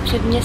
subsub niya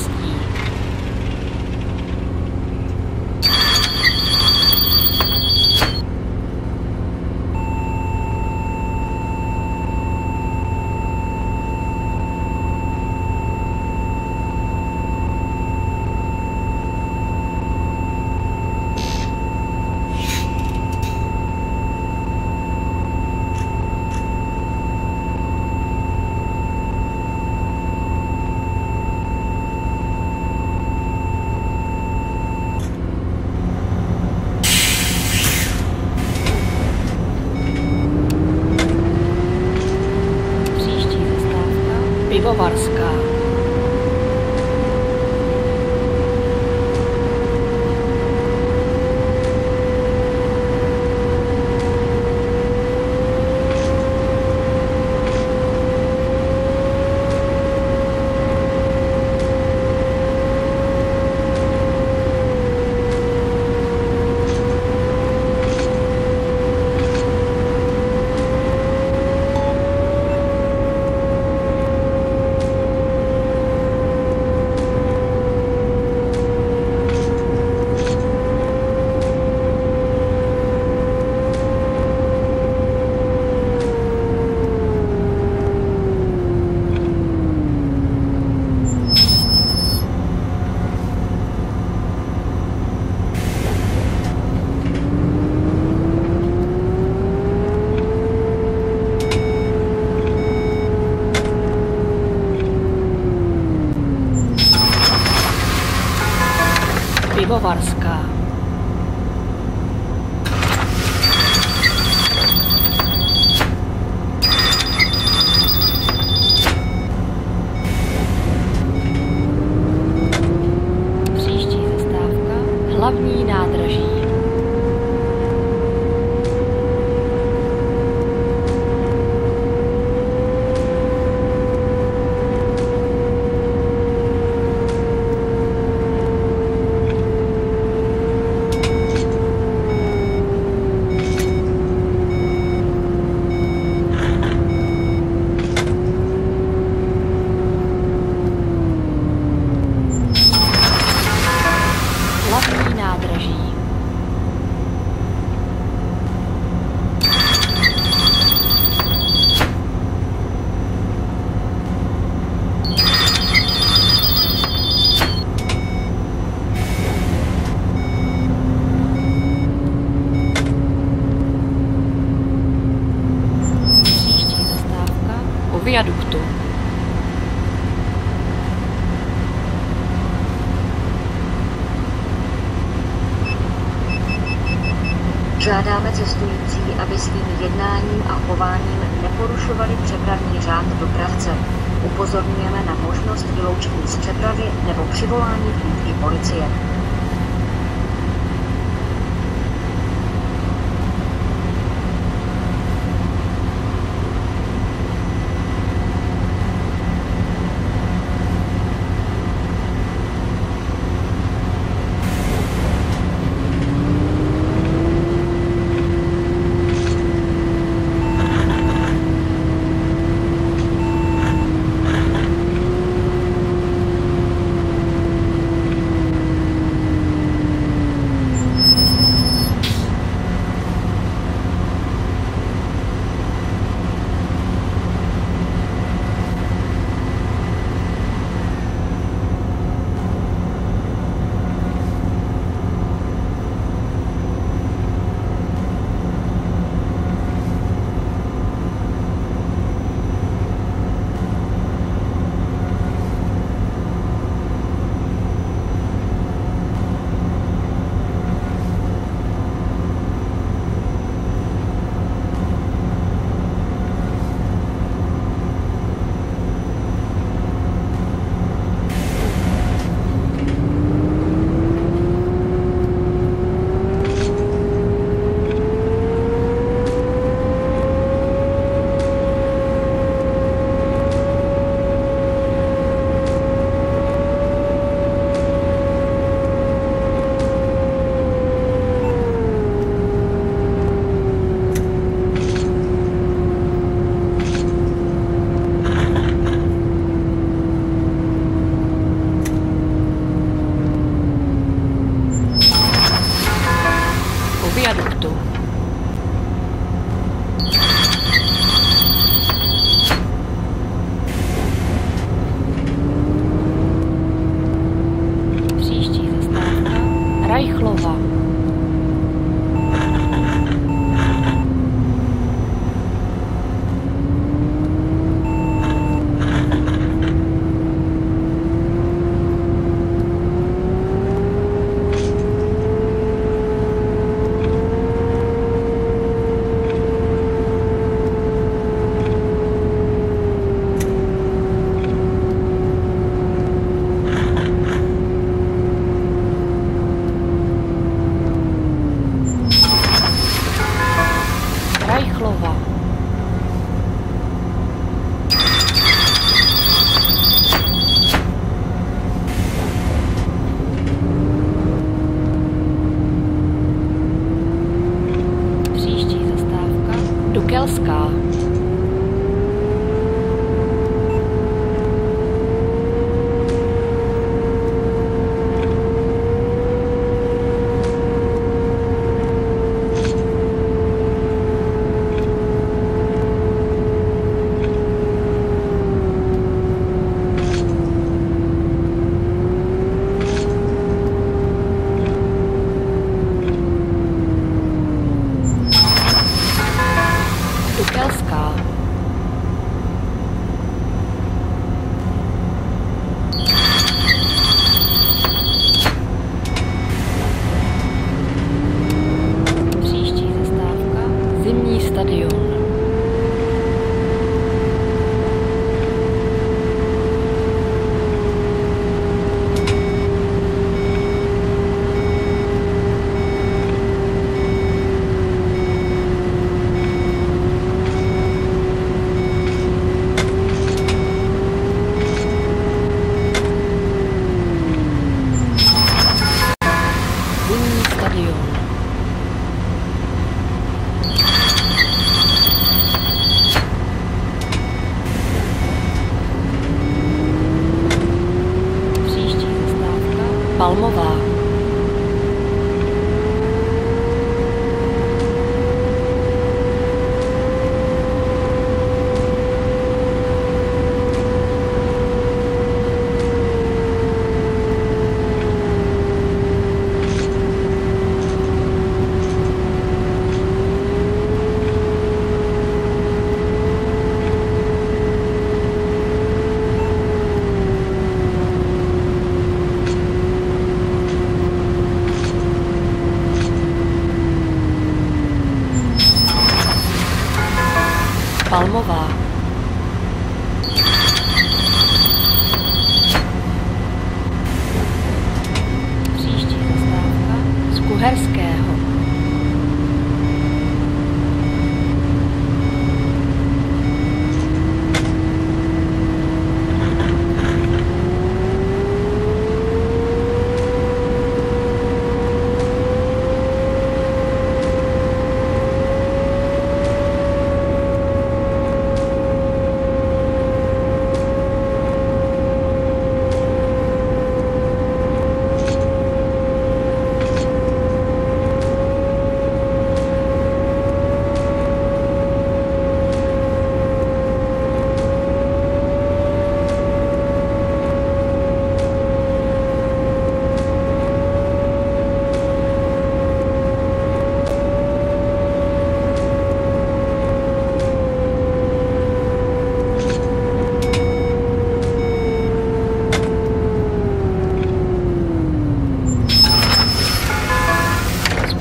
Pivovarská. Příští zastávka Hlavní nádraží. Neporušovali přepravní řád dopravce. Upozorňujeme na možnost vyloučení z přepravy nebo přivolání hlídky policie.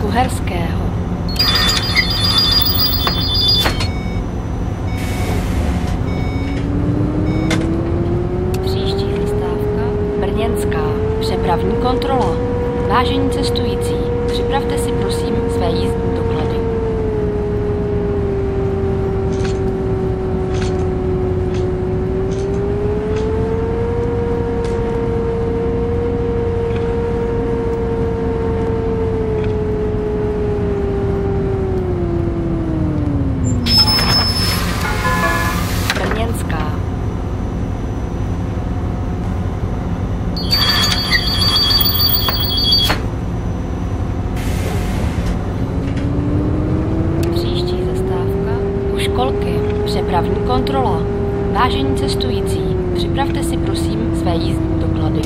Z Kuherského. Příští zastávka Brněnská. Přepravní kontrola. Vážení cestující, připravte si prosím své jízdní doklady. Brněnská. Příští zastávka u školky. Přepravní kontrola. Vážení cestující, připravte si prosím své jízdní doklady.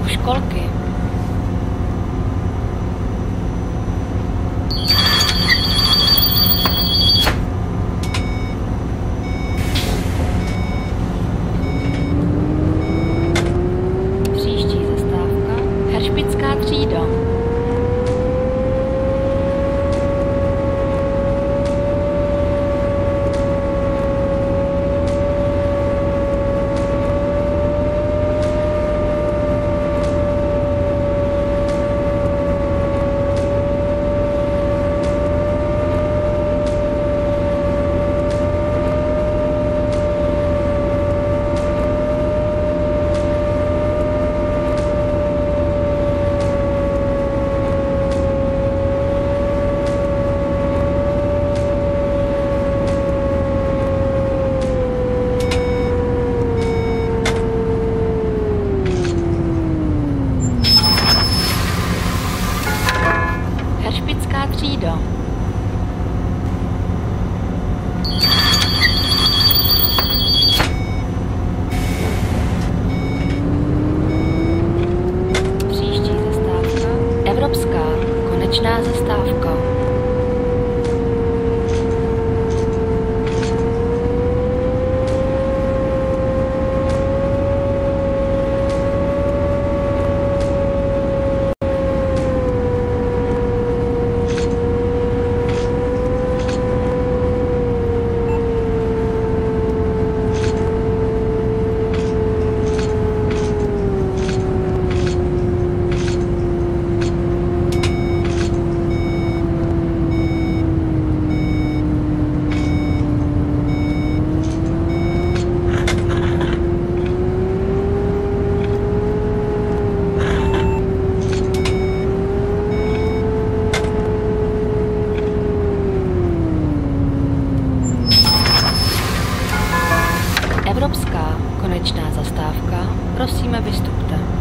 U školky. prima vestuta.